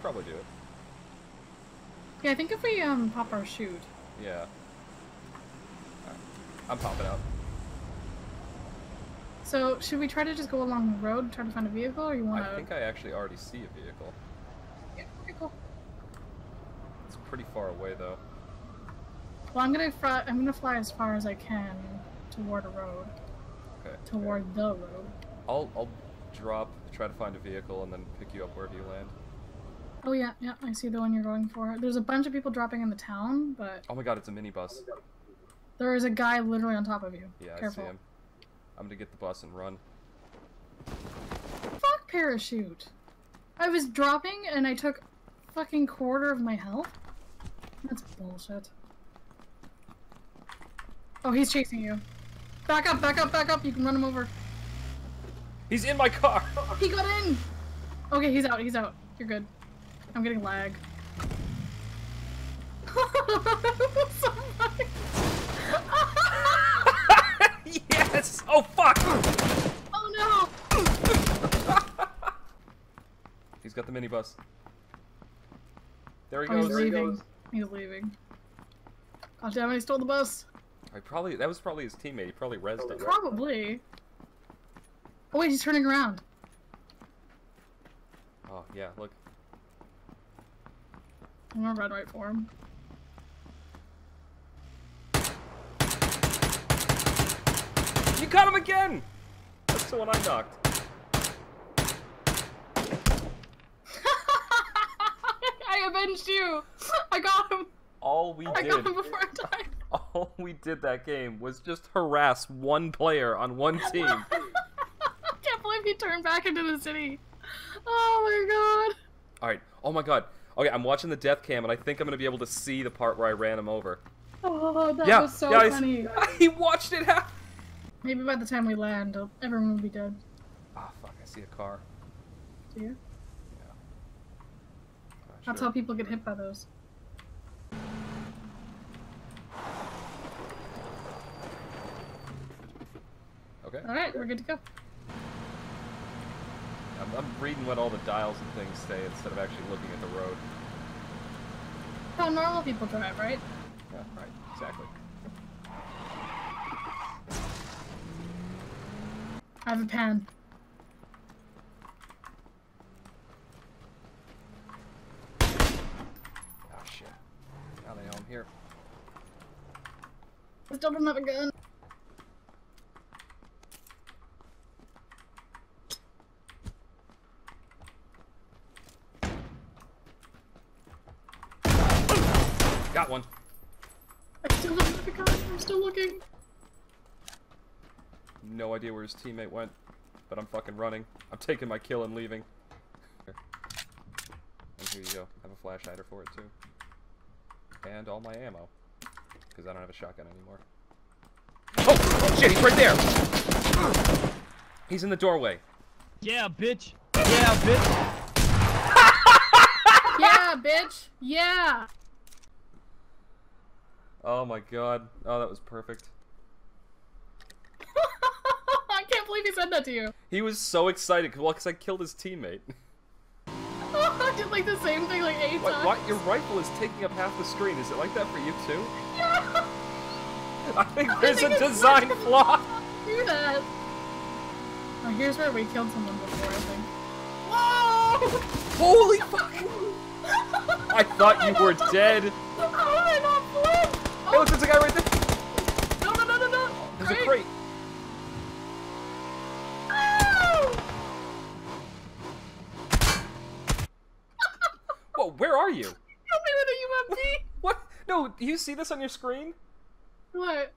could probably do it. Yeah, I think if we um pop our chute. Yeah. Alright. I'm popping out. So should we try to just go along the road, and try to find a vehicle, or you want to? I think I actually already see a vehicle. Yeah. Okay, cool. It's pretty far away though. Well, I'm gonna fly. I'm gonna fly as far as I can toward a road. Okay. Toward the road. I'll I'll drop, try to find a vehicle, and then pick you up wherever you land. Oh yeah, yeah. I see the one you're going for. There's a bunch of people dropping in the town, but Oh my god, it's a minibus. there is a guy literally on top of you. Yeah, Careful. I see him. I'm gonna get the bus and run. Fuck parachute. I was dropping and I took fucking quarter of my health. That's bullshit. Oh, he's chasing you. Back up, back up, back up. You can run him over. He's in my car! He got in! Okay, he's out, he's out. You're good. I'm getting lag. Yes! Oh fuck! oh no! He's got the minibus. There he Oh, he's goes. leaving. He's leaving. God damn it, he stole the bus. I probably that was probably his teammate. He probably rezzed him. Probably. Oh wait, he's turning around. Oh yeah, look. I'm gonna run right for him. You got him again! That's the one I knocked. I avenged you! I got him! All we I did, I got him before I died. all we did that game was just harass one player on one team. I can't believe he turned back into the city. Oh my god. All right. Oh my god. Okay, I'm watching the death cam, and I think I'm gonna be able to see the part where I ran him over. Oh, that yeah, was so yeah. funny. he watched it happen. Maybe by the time we land, everyone will be dead. Ah, fuck! I see a car. Do you? Ah, That's sure. how people get hit by those. Okay. Alright, we're good to go. I'm, I'm reading what all the dials and things say instead of actually looking at the road. How normal people drive, right? Yeah, right. Exactly. I have a pen. Oh shit. Now they know I'm here. I still don't have a gun. Got one. I still don't have a gun. I'm still looking. No idea where his teammate went, but I'm fucking running. I'm taking my kill and leaving. Here. And here you go. I have a flash hider for it too. And all my ammo. Because I don't have a shotgun anymore. Oh, oh! Shit, he's right there! He's in the doorway. Yeah, bitch. Yeah, bitch. yeah, bitch. Yeah. Oh my god. Oh, that was perfect. I can't believe he said that to you. He was so excited, well, because I killed his teammate. I did like the same thing like eight What, times. what? Your rifle is taking up half the screen. Is it like that for you too? Yeah. I think I there's think a design like- flaw. Do that. Oh, here's where we killed someone before, I think. Whoa! Holy fuck! I thought you were dead. How did I not flip? Hey, look, there's a guy right there. No, no, no, no, no! There's a crate. Whoa, where are you? Help me with a UMP! What? No, do you see this on your screen? What?